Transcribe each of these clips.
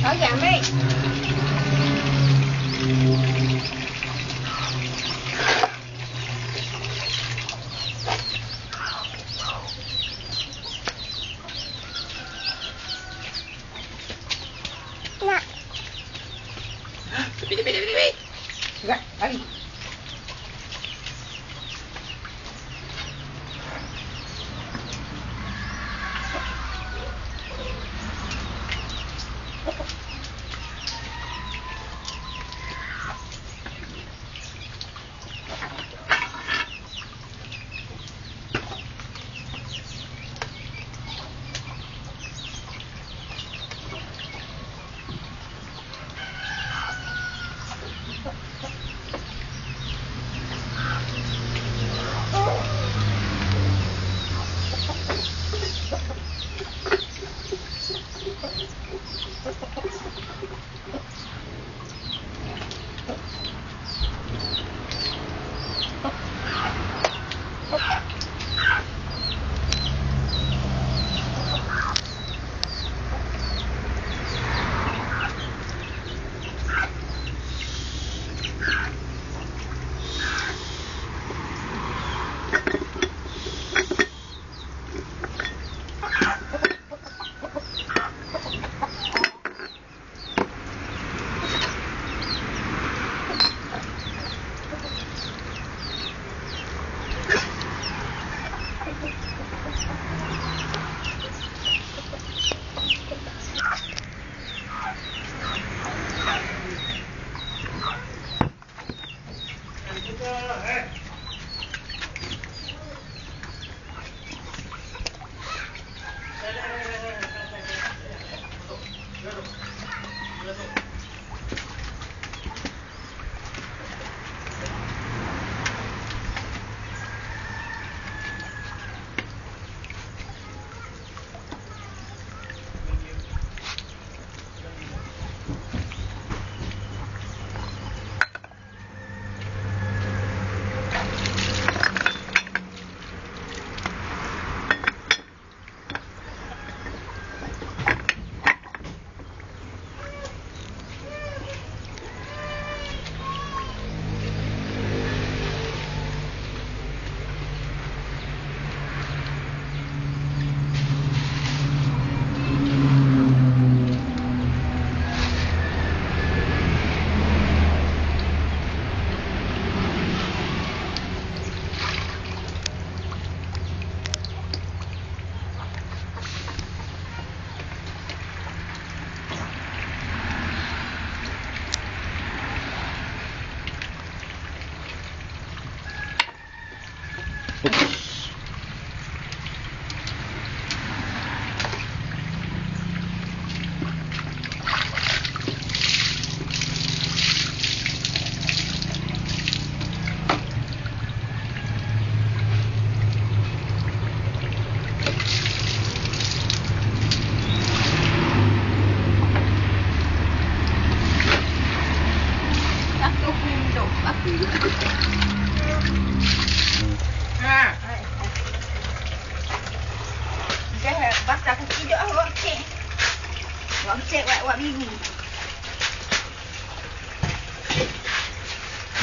小姐妹。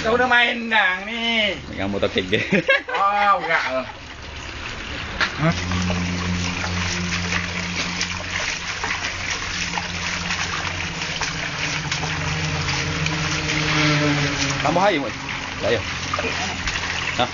Tuna main lang ni. Yang mo takig. Oh, gak. Huh? Kamu hai mo. Layo. Ha?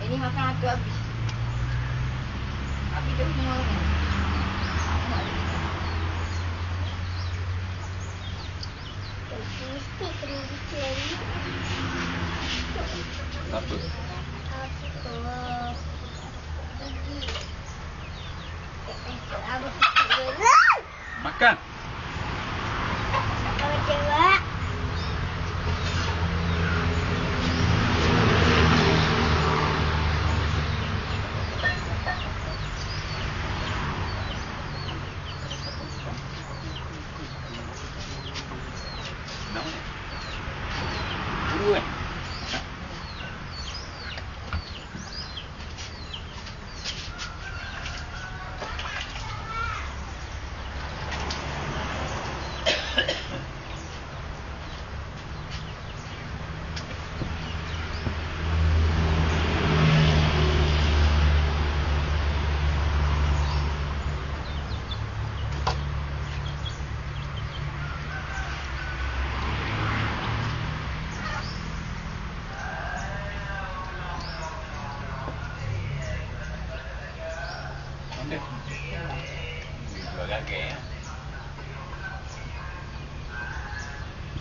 Ini makan aku habis. Habis dah semua. Aku nak Mesti kena bikin. Apa? Makan. doing?